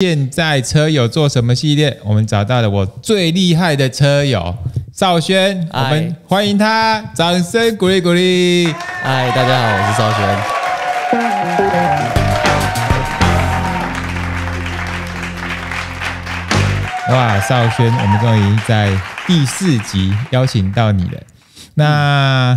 现在车友做什么系列？我们找到了我最厉害的车友邵轩，我嗨们欢迎他，掌声鼓励鼓励。嗨，大家好，我是邵轩。哇，邵轩，我们终于在第四集邀请到你了。那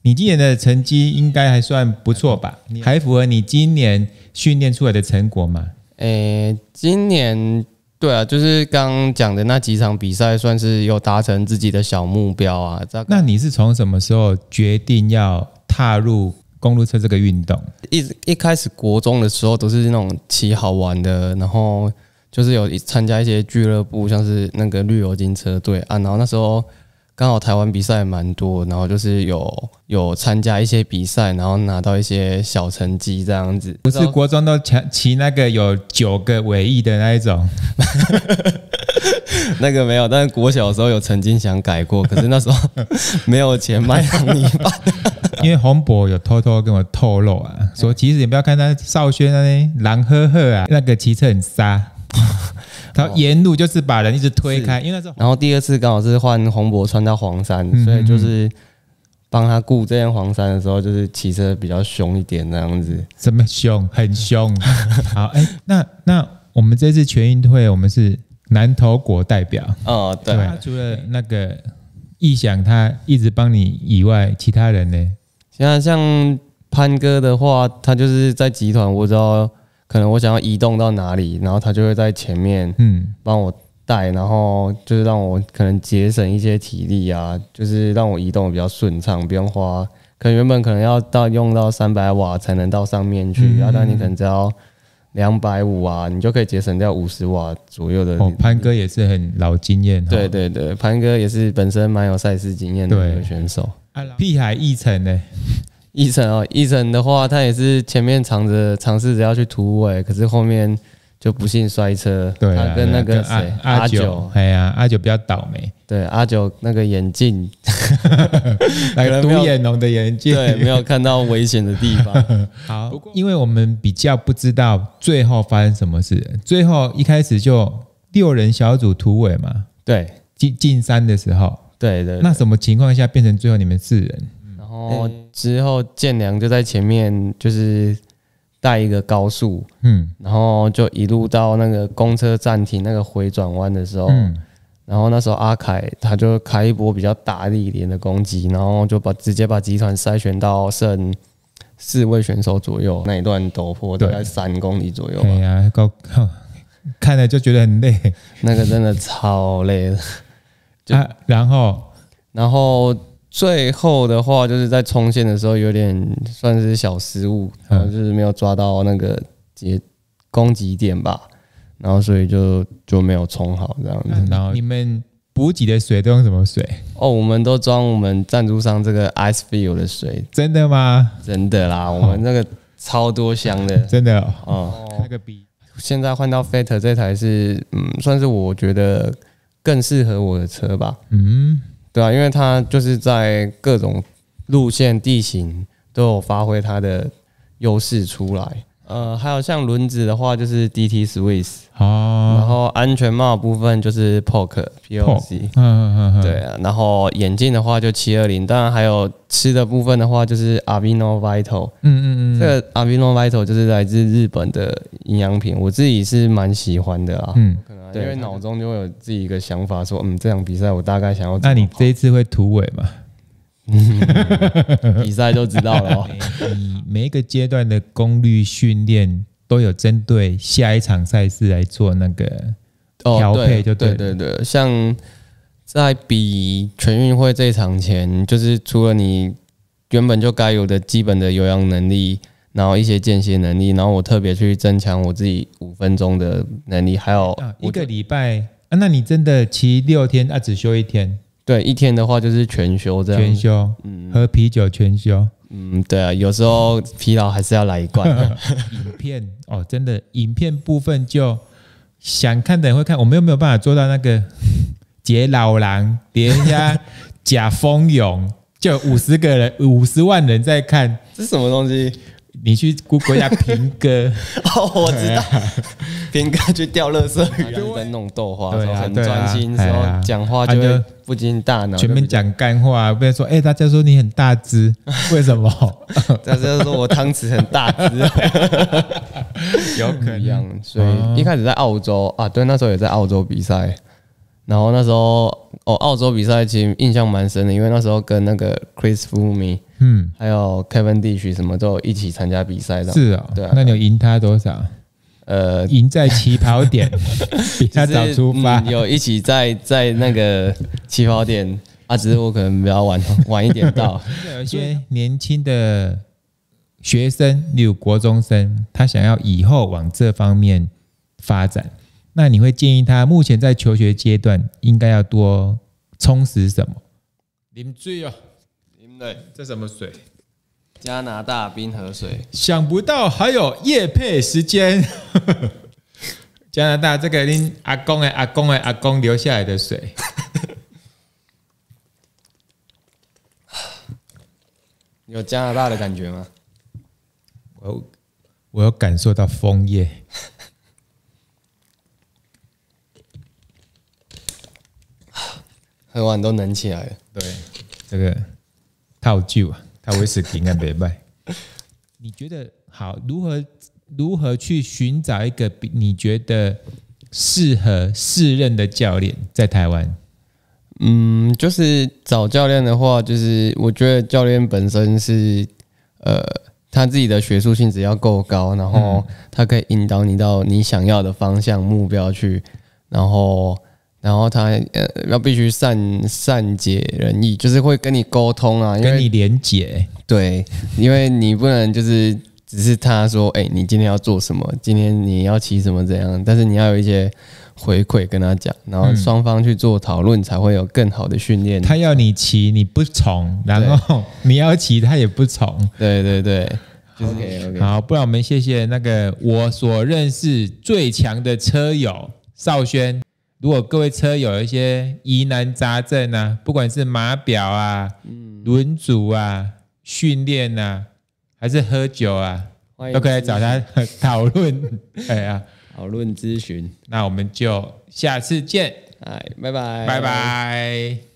你今年的成绩应该还算不错吧？还符合你今年训练出来的成果吗？诶、今年对啊，就是刚刚讲的那几场比赛，算是有达成自己的小目标啊。那你是从什么时候决定要踏入公路车这个运动？一一开始国中的时候都是那种骑好玩的，然后就是有参加一些俱乐部，像是那个绿油金车队啊，然后那时候刚好台湾比赛蛮多，然后就是有有参加一些比赛，然后拿到一些小成绩这样子。不是国中都骑骑那个有九个尾翼的那一种，那个没有，但是国小的时候有曾经想改过，可是那时候没有钱买红泥板。因为洪博有偷偷跟我透露啊，说其实你不要看他少轩那呢狼呵呵啊，那个骑车很杀，他沿路就是把人一直推开，因为那时候然后第二次刚好是换洪博穿到黄山，嗯所以就是帮他顾这件黄山的时候，就是骑车比较凶一点那样子。什么凶，很凶。好，哎、那那我们这次全运会，我们是南投国代表，哦，对，那除了那个意想他一直帮你以外，其他人呢？现在像潘哥的话，他就是在集团，我知道可能我想要移动到哪里，然后他就会在前面嗯，帮我带，然后就是让我可能节省一些体力啊，就是让我移动得比较顺畅，不用花。可能原本可能要到用到三百瓦才能到上面去，嗯啊，但你可能只要两百五啊，你就可以节省掉五十瓦左右的。哦，潘哥也是很老经验，哦对对对，潘哥也是本身蛮有赛事经验的一个选手。啊屁孩一成呢？一晨哦，一晨的话，他也是前面尝着尝试着要去突围，可是后面就不幸摔车。对啊，他跟那个谁阿九九，，哎呀，阿九比较倒霉，对阿九那个眼镜，那个 独能没有眼龙的眼镜，对，没有看到危险的地方。好，不过因为我们比较不知道最后发生什么事，最后一开始就六人小组突围嘛，对进进山的时候，对对，那什么情况下变成最后你们四人？然后之后建良就在前面，就是带一个高速，嗯然后就一路到那个公车站停那个回转弯的时候，嗯，然后那时候阿凯他就开一波比较大力一点的攻击，然后就把直接把集团筛选到剩四位选手左右那一段陡坡，大概三公里左右哎吧，呀，高靠 看了就觉得很累那个真的超累的。就 啊。然后然后最后的话，就是在冲线的时候有点算是小失误，嗯然后就是没有抓到那个节攻击点吧，然后所以就就没有冲好这样子。然后你们补给的水都用什么水？哦，我们都装我们赞助商这个 Ice Feel 的水，真的吗？真的啦，我们那个超多箱的真的哦，哦。那个比现在换到 Fate 这台是，嗯，算是我觉得更适合我的车吧。嗯对啊，因为它就是在各种路线地形都有发挥它的优势出来。呃，还有像轮子的话，就是 DT Swiss，、然哦，后安全帽的部分就是 Poke POC。嗯嗯嗯，对啊，然后眼镜的话就七二零，当然还有吃的部分的话就是 Avino Vital，嗯嗯嗯，这个 Avino Vital 就是来自日本的营养品，我自己是蛮喜欢的啊。嗯，对，因为脑中就会有自己一个想法，说嗯，这场比赛我大概想要那你这一次会突围吗？比赛就知道了哦。你每一个阶段的功率训练都有针对下一场赛事来做那个调配就对了对对对，像在比全运会这一场前，就是除了你原本就该有的基本的有氧能力，然后一些间歇能力，然后我特别去增强我自己五分钟的能力，还有啊，一个礼拜啊，那你真的骑六天啊，只休一天，对一天的话就是全休这样。全休，嗯喝啤酒全休。嗯，对啊，有时候疲劳还是要来一罐。影片哦，真的影片部分就想看的人会看，我们又没有办法做到那个 解老狼，别人家假蜂蛹，就五十个人、五十万人在看，这什么东西？你去 Google 一下平哥，哦，我知道，平哥去钓乐色鱼，在弄豆花很专心，时候哎呀讲话就不经大脑，全面讲干话，不要说哎、大家说你很大只，为什么？大家说我汤匙很大只，有不一样。所以一开始在澳洲啊，对，那时候也在澳洲比赛。然后那时候哦，澳洲比赛其实印象蛮深的，因为那时候跟那个 Chris Fumi 嗯，还有 Kevin Dish 什么都一起参加比赛的。是哦，对啊那你有赢他多少？呃，赢在起跑点，比他早出发。嗯有一起在在那个起跑点啊，只是我可能比较晚 晚一点到。有一些年轻的学生，例如国中生，他想要以后往这方面发展，那你会建议他目前在求学阶段应该要多充实什么？啉水哦，对，这什么水？加拿大冰河水，想不到还有夜配时间。加拿大这个您阿公的阿公的阿公留下来的水，有加拿大的感觉吗？我有我有感受到枫叶。喝完都能起来了。对，这个套酒啊，他威士忌应该没卖。你觉得好？如何如何去寻找一个比你觉得适合适任的教练在台湾？嗯，就是找教练的话，就是我觉得教练本身是呃，他自己的学术性质要够高，然后他可以引导你到你想要的方向目标去，然后然后他呃要必须善善解人意，就是会跟你沟通啊，因为跟你连结，对，因为你不能就是只是他说，哎、你今天要做什么，今天你要骑什么怎样，但是你要有一些回馈跟他讲，然后双方去做讨论，才会有更好的训练。他要你骑你不从，然后 你要骑他也不从。对对对，OK OK，好，不然我们谢谢那个我所认识最强的车友邵轩。如果各位车友有一些疑难杂症啊，不管是码表啊、轮组啊、训练啊，还是喝酒啊，都可以来找他 讨论。哎呀，讨论咨询，那我们就下次见，哎，拜拜，拜拜。